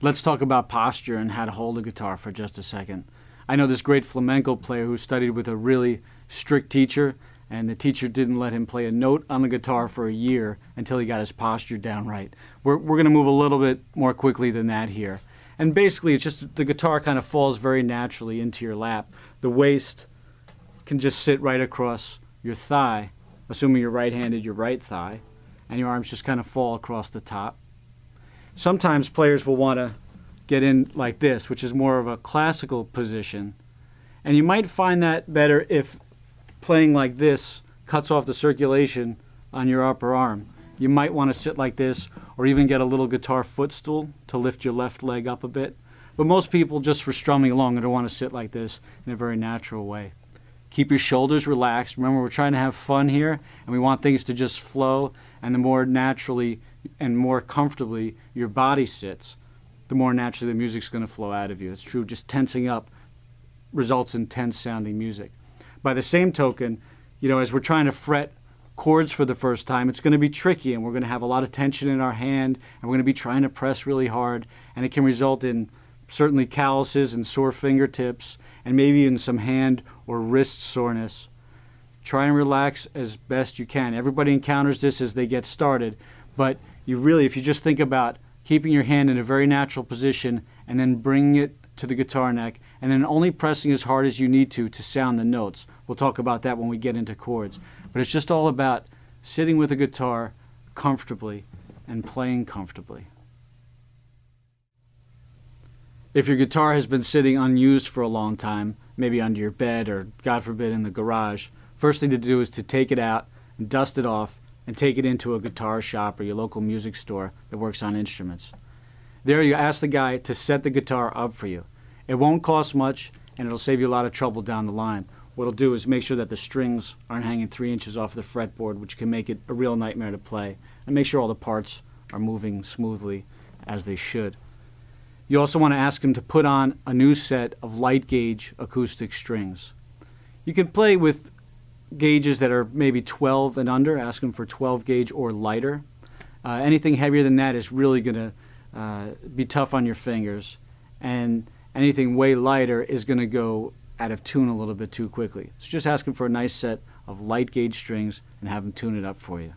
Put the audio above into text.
let's talk about posture and how to hold a guitar for just a second. I know this great flamenco player who studied with a really strict teacher, and the teacher didn't let him play a note on the guitar for a year until he got his posture down right. We're, we're going to move a little bit more quickly than that here. And basically, it's just the guitar kind of falls very naturally into your lap. The waist can just sit right across your thigh, assuming you're right handed, your right thigh, and your arms just kind of fall across the top. Sometimes players will want to get in like this, which is more of a classical position. And you might find that better if playing like this cuts off the circulation on your upper arm. You might want to sit like this or even get a little guitar footstool to lift your left leg up a bit. But most people, just for strumming along, are going to want to sit like this in a very natural way. Keep your shoulders relaxed. Remember, we're trying to have fun here, and we want things to just flow. And the more naturally and more comfortably your body sits, the more naturally the music's going to flow out of you. It's true, just tensing up results in tense sounding music. By the same token, you know, as we're trying to fret chords for the first time, it's going to be tricky and we're going to have a lot of tension in our hand and we're going to be trying to press really hard and it can result in certainly calluses and sore fingertips and maybe even some hand or wrist soreness. Try and relax as best you can. Everybody encounters this as they get started, but you really, if you just think about keeping your hand in a very natural position and then bringing it to the guitar neck and then only pressing as hard as you need to to sound the notes. We'll talk about that when we get into chords. But it's just all about sitting with the guitar comfortably and playing comfortably. If your guitar has been sitting unused for a long time, maybe under your bed or, God forbid, in the garage, first thing to do is to take it out and dust it off and take it into a guitar shop or your local music store that works on instruments. There, you ask the guy to set the guitar up for you. It won't cost much and it'll save you a lot of trouble down the line. What it'll do is make sure that the strings aren't hanging three inches off the fretboard, which can make it a real nightmare to play, and make sure all the parts are moving smoothly as they should. You also want to ask him to put on a new set of light gauge acoustic strings. You can play with gauges that are maybe 12 and under, ask him for 12 gauge or lighter. Uh, anything heavier than that is really going to uh, be tough on your fingers, and anything way lighter is going to go out of tune a little bit too quickly. So just ask him for a nice set of light gauge strings and have him tune it up for you.